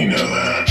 You know that.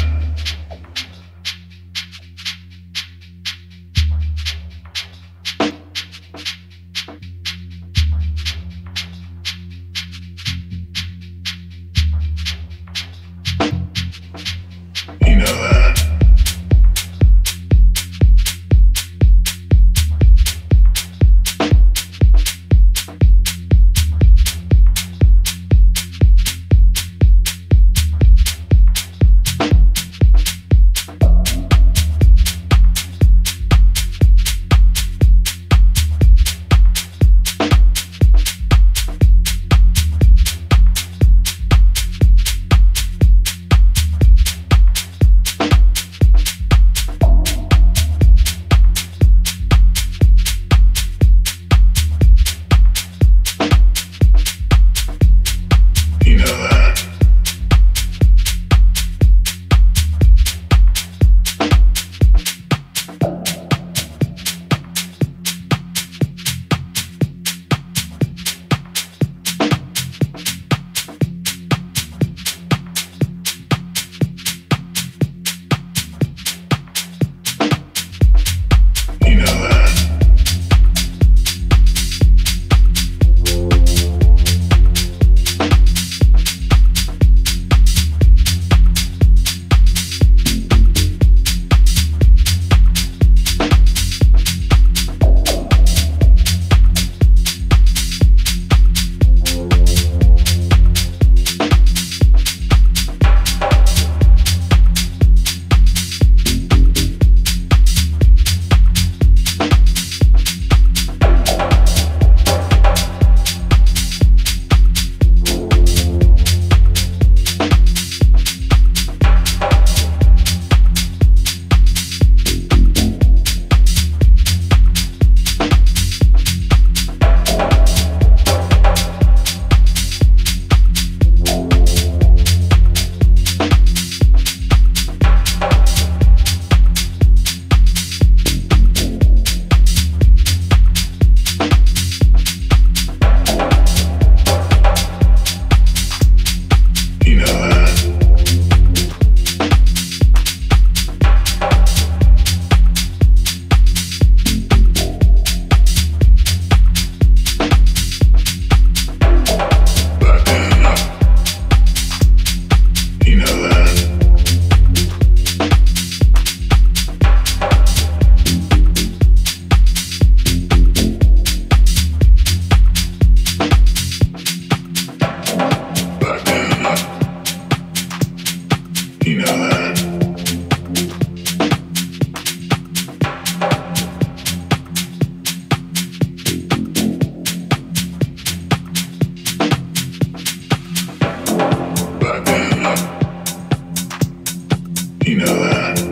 You know that.